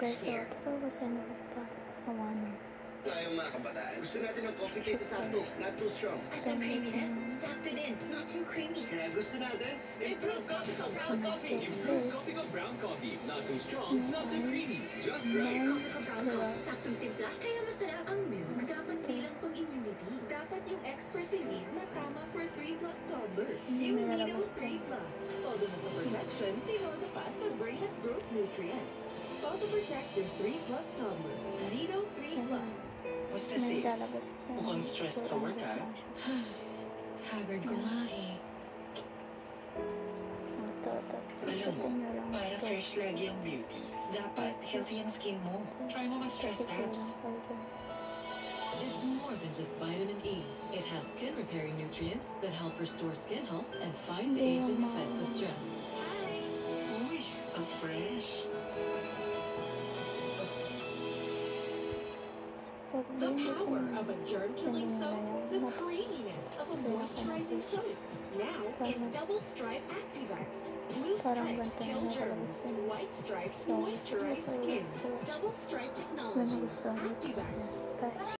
Guys, so, totoo kasi ano pa, hawanan. Tayong mga kabataan, gusto natin ng coffee kaysa sakto, not too strong. At ang creaminess, sakto din. Not too creamy. Kaya gusto natin, improve coffee ko brown coffee. Improve Coffee Cup Brown Coffee. Not too strong, not too creamy. Just right. Coffee ko brown coffee. Saktong timpla. Kaya masarap. Ang milk dapat bilang pang-immunity. Dapat yung expert limit na tama for 3 plus toddlers. Yung Nido 3 plus. Todo na sa protection, tinodo pa sa brain at growth nutrients. Todo protect yung 3 plus toddler. Nido 3 plus. Basta May sis, lalabas siya. mukhang stressed sa work ah. Haggard ko nga eh. Ito, ito. Alam mo, Ito na lang para fresh lagi ang beauty. Dapat healthy ang skin mo. Try mo mag-stress Ito tabs. lang kayo dyan. is more than just vitamin E. It has skin repairing nutrients that help restore skin health and fight the aging effects of stress. Uy, ang fresh. The power of a germ-killing soap. The creaminess of a moisturizing soap. Now in double stripe Activex. Blue stripes kill germs. White stripes moisturize skin. Double stripe technology. Bye.